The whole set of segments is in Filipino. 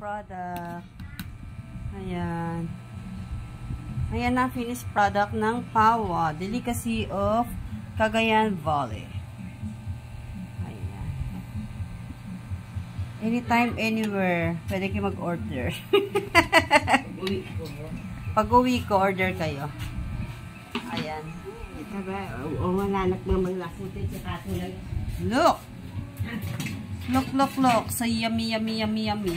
product. Ayan. Ayan ang finished product ng Pawa. Delicacy of Cagayan Valley. Ayan. Anytime, anywhere. Pwede kayo mag-order. Pag uwi ko, order kayo. Ayan. O wala sa lang. Look! Look, look, look. So, yummy, yummy, yummy, yummy.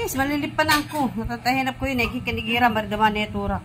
Yes, malilip pa na ako. Natatahinap ko yun. Eh, kikinigira, maridama netura.